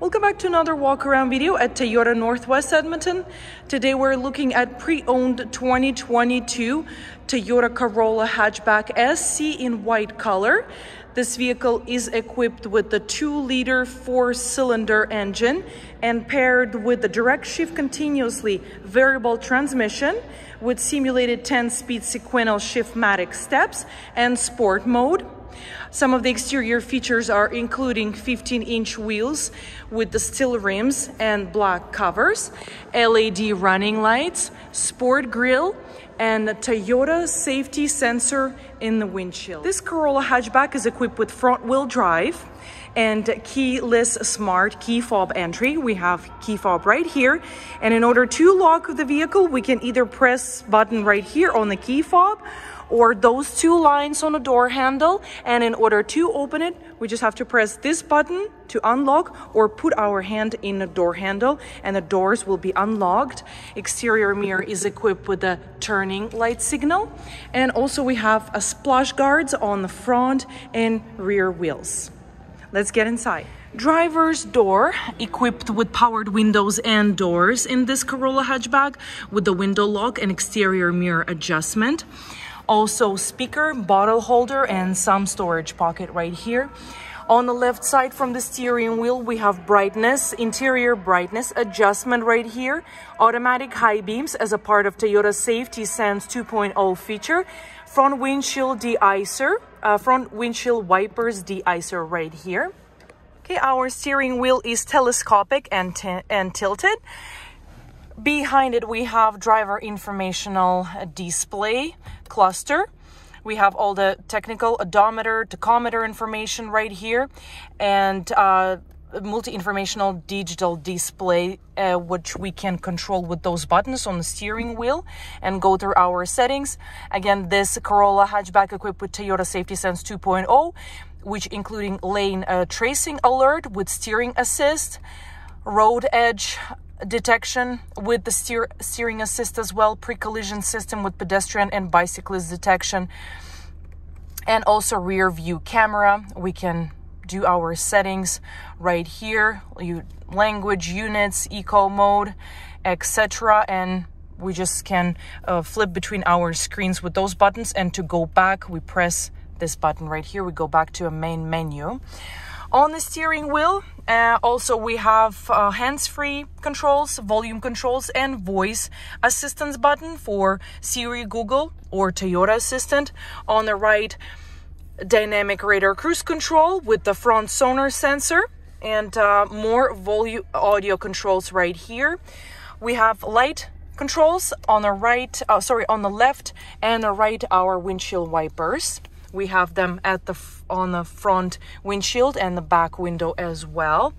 Welcome back to another walk around video at Toyota Northwest Edmonton. Today we're looking at pre-owned 2022 Toyota Corolla hatchback SC in white color. This vehicle is equipped with the 2-liter 4-cylinder engine and paired with the direct shift continuously variable transmission with simulated 10-speed sequential shiftmatic steps and sport mode. Some of the exterior features are including 15-inch wheels with the steel rims and black covers, LED running lights, sport grille, and Toyota safety sensor in the windshield. This Corolla hatchback is equipped with front-wheel drive and keyless smart key fob entry. We have key fob right here. And in order to lock the vehicle, we can either press button right here on the key fob or those two lines on the door handle. And in order to open it, we just have to press this button to unlock or put our hand in the door handle and the doors will be unlocked. Exterior mirror is equipped with a turning light signal. And also we have a splash guards on the front and rear wheels. Let's get inside. Driver's door equipped with powered windows and doors in this Corolla hatchback with the window lock and exterior mirror adjustment. Also speaker, bottle holder, and some storage pocket right here. On the left side from the steering wheel, we have brightness, interior brightness adjustment right here, automatic high beams as a part of Toyota Safety Sense 2.0 feature, front windshield de-icer, uh, front windshield wipers de-icer right here. Okay, our steering wheel is telescopic and, and tilted. Behind it, we have driver informational display cluster. We have all the technical odometer, tachometer information right here, and uh, multi-informational digital display uh, which we can control with those buttons on the steering wheel and go through our settings again this corolla hatchback equipped with toyota safety sense 2.0 which including lane uh, tracing alert with steering assist road edge detection with the steer, steering assist as well, pre-collision system with pedestrian and bicyclist detection, and also rear view camera. We can do our settings right here, you language units, eco mode, etc. And we just can uh, flip between our screens with those buttons. And to go back, we press this button right here. We go back to a main menu. On the steering wheel, uh, also we have uh, hands-free controls, volume controls, and voice assistance button for Siri, Google, or Toyota Assistant. On the right, dynamic radar cruise control with the front sonar sensor and uh, more volume audio controls right here. We have light controls on the right, uh, sorry, on the left and the right, our windshield wipers. We have them at the on the front windshield and the back window as well.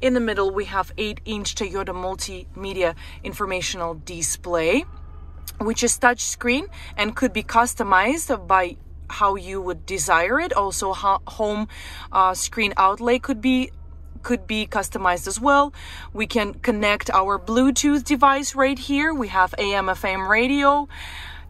In the middle, we have 8-inch Toyota multimedia informational display, which is touchscreen and could be customized by how you would desire it. Also, home uh, screen outlay could be could be customized as well. We can connect our Bluetooth device right here. We have AM FM radio.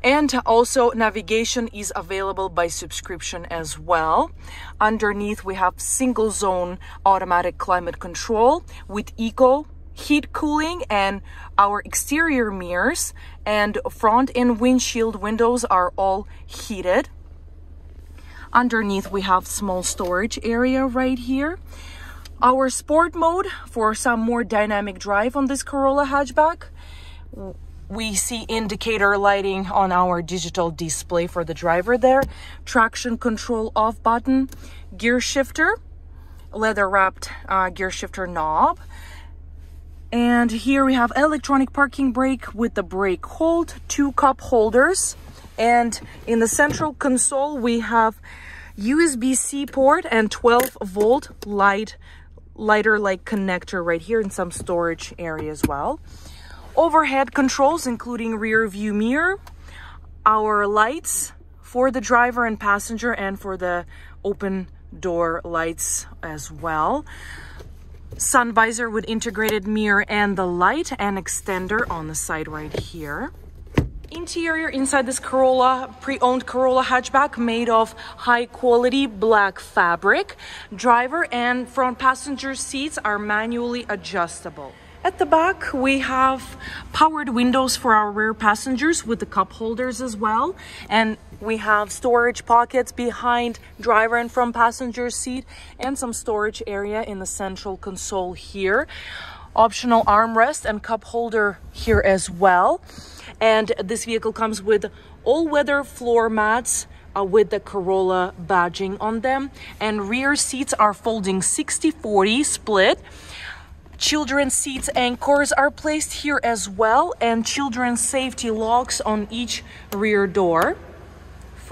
And also navigation is available by subscription as well. Underneath we have single zone automatic climate control with eco heat cooling and our exterior mirrors and front and windshield windows are all heated. Underneath we have small storage area right here. Our sport mode for some more dynamic drive on this Corolla hatchback we see indicator lighting on our digital display for the driver there, traction control off button, gear shifter, leather wrapped uh, gear shifter knob. And here we have electronic parking brake with the brake hold, two cup holders. And in the central console, we have USB-C port and 12 volt light, lighter like connector right here in some storage area as well. Overhead controls including rear view mirror our lights for the driver and passenger and for the open door lights as well. Sun visor with integrated mirror and the light and extender on the side right here Interior inside this Corolla, pre-owned Corolla hatchback made of high quality black fabric. Driver and front passenger seats are manually adjustable. At the back, we have powered windows for our rear passengers with the cup holders as well. And we have storage pockets behind driver and front passenger seat and some storage area in the central console here. Optional armrest and cup holder here as well. And this vehicle comes with all-weather floor mats uh, with the Corolla badging on them. And rear seats are folding 60-40 split. Children's seats anchors are placed here as well and children's safety locks on each rear door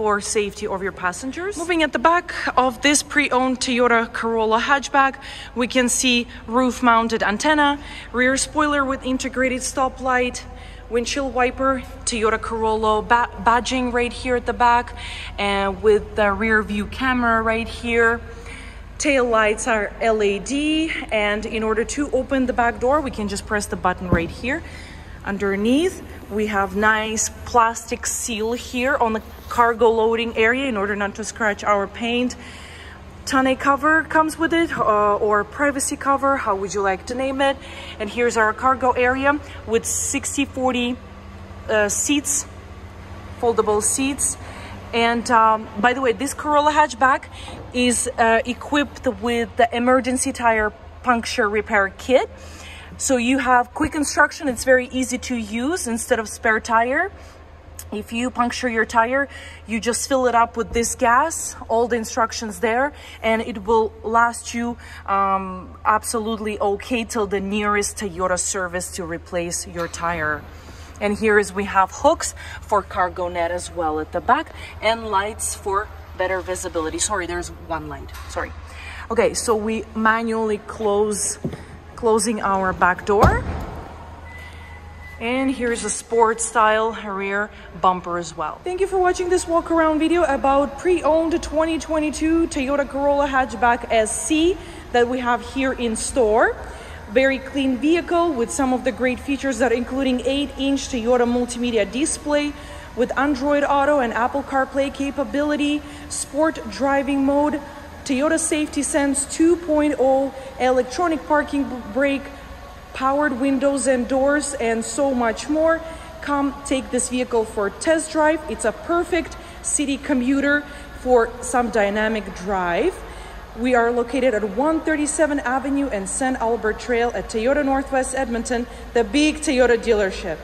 for safety of your passengers. Moving at the back of this pre-owned Toyota Corolla hatchback, we can see roof-mounted antenna, rear spoiler with integrated stoplight, windshield wiper, Toyota Corolla ba badging right here at the back, and with the rear view camera right here. Tail lights are LED and in order to open the back door we can just press the button right here. Underneath we have nice plastic seal here on the cargo loading area in order not to scratch our paint. Tonneau cover comes with it uh, or privacy cover, how would you like to name it. And here's our cargo area with 60-40 uh, seats, foldable seats and um, by the way, this Corolla hatchback is uh, equipped with the emergency tire puncture repair kit. So you have quick instruction. It's very easy to use instead of spare tire. If you puncture your tire, you just fill it up with this gas, all the instructions there, and it will last you um, absolutely okay till the nearest Toyota service to replace your tire. And here is we have hooks for cargo net as well at the back and lights for better visibility. Sorry, there's one light, sorry. Okay, so we manually close, closing our back door. And here's a sport style rear bumper as well. Thank you for watching this walk around video about pre-owned 2022 Toyota Corolla hatchback SC that we have here in store very clean vehicle with some of the great features that are including 8-inch Toyota multimedia display with Android Auto and Apple CarPlay capability, sport driving mode, Toyota Safety Sense 2.0, electronic parking brake, powered windows and doors, and so much more. Come take this vehicle for a test drive. It's a perfect city commuter for some dynamic drive. We are located at 137 Avenue and St. Albert Trail at Toyota Northwest Edmonton, the big Toyota dealership.